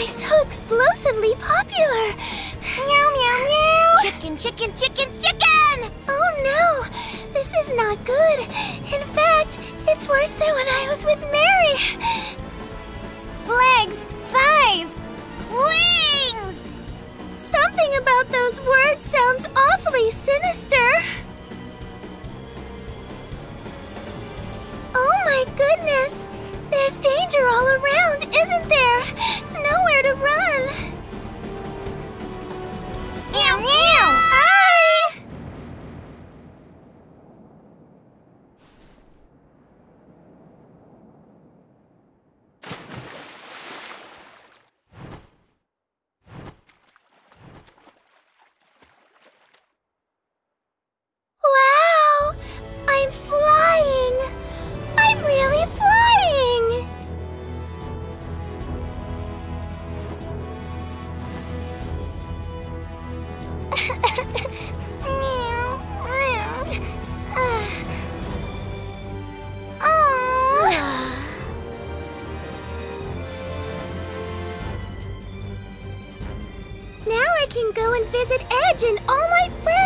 Why so explosively popular? Meow, meow, meow! Chicken, chicken, chicken, chicken! Oh no! This is not good. In fact, it's worse than when I was with Mary. Legs, thighs, Wings! Something about those words sounds awfully sinister. Oh my goodness! There's danger all around, isn't there? Now I can go and visit Edge and all my friends.